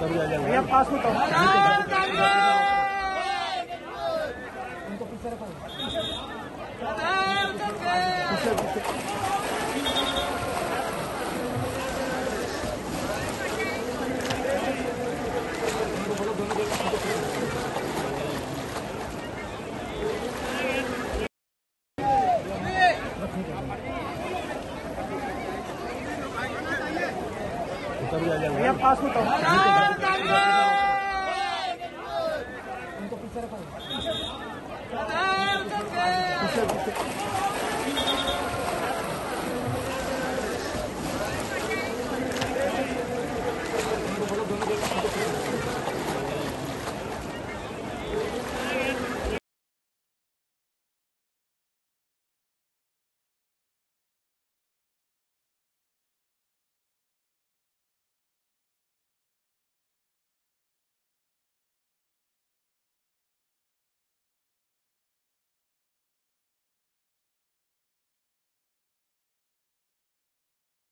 भैया पास में तो उनको पीछे रखो भैया पास में तो उनको पीछे रखो।